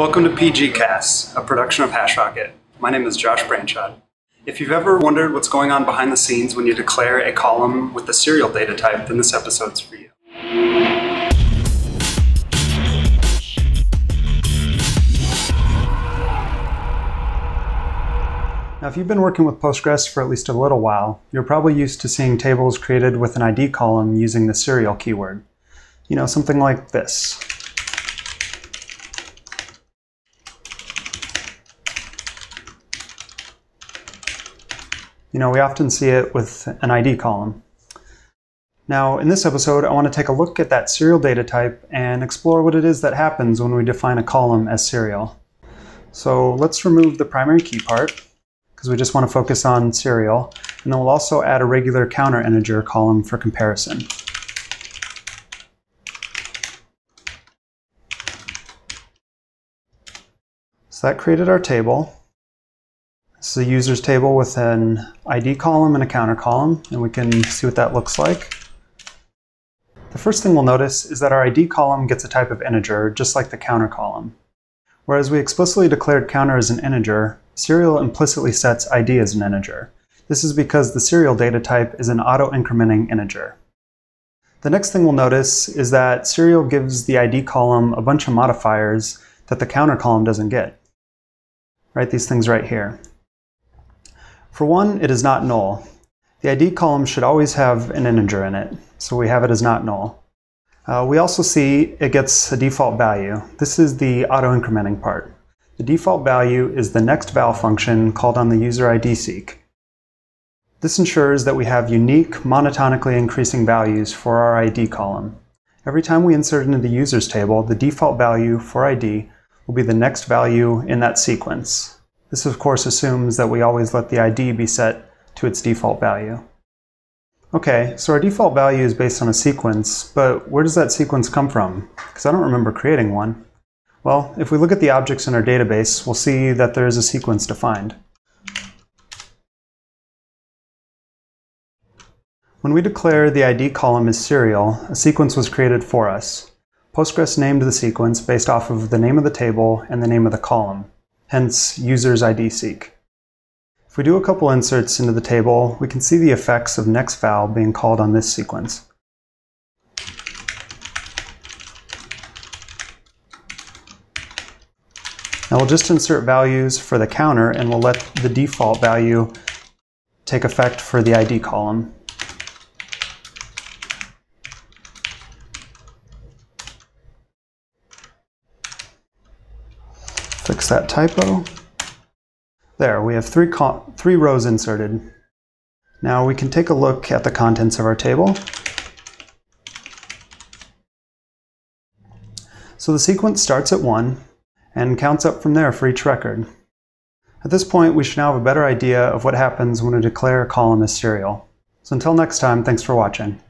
Welcome to PGCast, a production of HashRocket. My name is Josh Branchaud. If you've ever wondered what's going on behind the scenes when you declare a column with the serial data type, then this episode's for you. Now, if you've been working with Postgres for at least a little while, you're probably used to seeing tables created with an ID column using the serial keyword. You know, something like this. You know, we often see it with an ID column. Now, in this episode, I want to take a look at that serial data type and explore what it is that happens when we define a column as serial. So let's remove the primary key part because we just want to focus on serial. And then we'll also add a regular counter integer column for comparison. So that created our table. This is a users table with an ID column and a counter column, and we can see what that looks like. The first thing we'll notice is that our ID column gets a type of integer, just like the counter column. Whereas we explicitly declared counter as an integer, serial implicitly sets id as an integer. This is because the serial data type is an auto-incrementing integer. The next thing we'll notice is that serial gives the id column a bunch of modifiers that the counter column doesn't get. Right, these things right here. For one, it is not null. The id column should always have an integer in it, so we have it as not null. Uh, we also see it gets a default value. This is the auto-incrementing part. The default value is the next val function called on the user ID seek. This ensures that we have unique, monotonically increasing values for our ID column. Every time we insert into the users table, the default value for ID will be the next value in that sequence. This of course assumes that we always let the ID be set to its default value. Okay, so our default value is based on a sequence, but where does that sequence come from? Because I don't remember creating one. Well, if we look at the objects in our database, we'll see that there is a sequence defined. When we declare the ID column as serial, a sequence was created for us. Postgres named the sequence based off of the name of the table and the name of the column, hence user's ID seek. If we do a couple inserts into the table, we can see the effects of next val being called on this sequence. Now we'll just insert values for the counter and we'll let the default value take effect for the ID column. Fix that typo. There, we have three, three rows inserted. Now we can take a look at the contents of our table. So the sequence starts at 1, and counts up from there for each record. At this point, we should now have a better idea of what happens when we declare a column as serial. So until next time, thanks for watching.